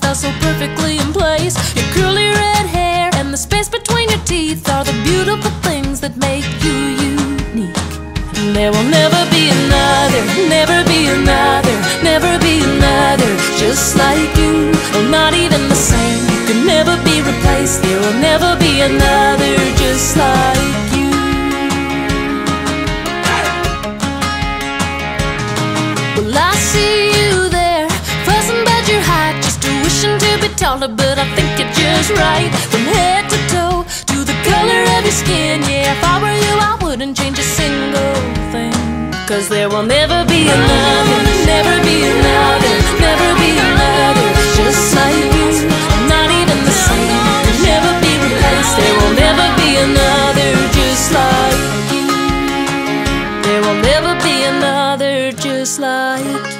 fell so perfectly in place. Your curly red hair and the space between your teeth are the beautiful things that make you unique. And there will never be another, never be another, never be another just like you. Not even the same. You can never be replaced. There will never be another just like. To but I think you're just right. From head to toe, to the color of your skin, yeah. If I were you, I wouldn't change a single thing. Cause there will never be another, never be another, never be another, just like you. Not even the same, You'll never be replaced. There will never be another just like you. There will never be another just like you.